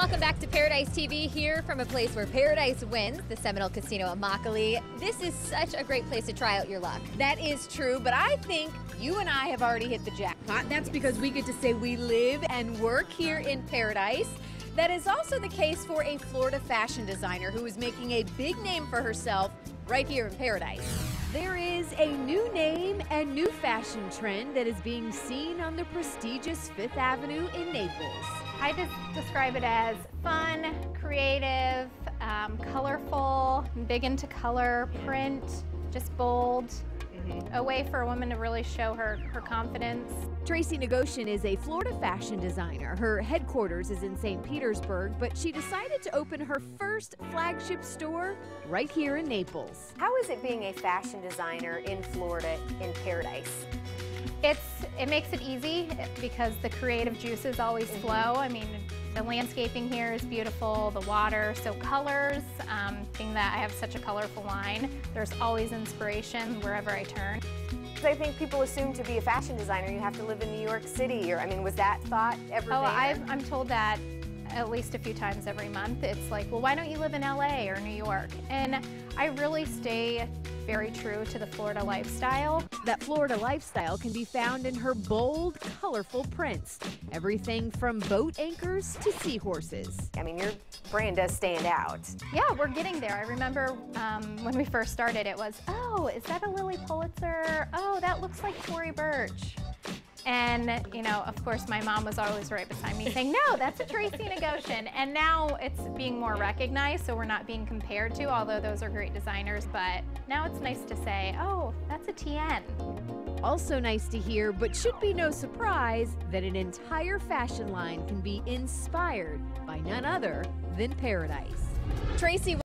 Welcome back to Paradise TV here from a place where paradise wins, the Seminole Casino at Immokalee. This is such a great place to try out your luck. That is true, but I think you and I have already hit the jackpot. That's because we get to say we live and work here in paradise. That is also the case for a Florida fashion designer who is making a big name for herself right here in paradise. There is a new name and new fashion trend that is being seen on the prestigious Fifth Avenue in Naples. I just describe it as fun, creative, um, colorful, big into color, print, just bold. A way for a woman to really show her, her confidence. Tracy Negoshian is a Florida fashion designer. Her headquarters is in St. Petersburg, but she decided to open her first flagship store right here in Naples. How is it being a fashion designer in Florida in Paradise? It's it makes it easy because the creative juices always mm-hmm. flow. I mean, the landscaping here is beautiful, the water, so colors. Um, being that I have such a colorful line, there's always inspiration wherever I turn. I think people assume to be a fashion designer you have to live in New York City, or I mean, was that thought ever Oh. I've, I'm told that at least a few times every month. It's like, well, why don't you live in LA or New York? And I really stay very true to the Florida lifestyle. That Florida lifestyle can be found in her bold, colorful prints. Everything from boat anchors to seahorses. I mean, your brand does stand out. Yeah, we're getting there. I remember um, when we first started, it was, oh, is that a Lilly Pulitzer? Oh, that looks like Tory Burch. And, you know, of course, my mom was always right beside me saying, no, that's a Tracy Negoshian. And now it's being more recognized, so we're not being compared to, although those are great designers. But now it's nice to say, oh, that's a TN. Also nice to hear, but should be no surprise, that an entire fashion line can be inspired by none other than paradise. Tracy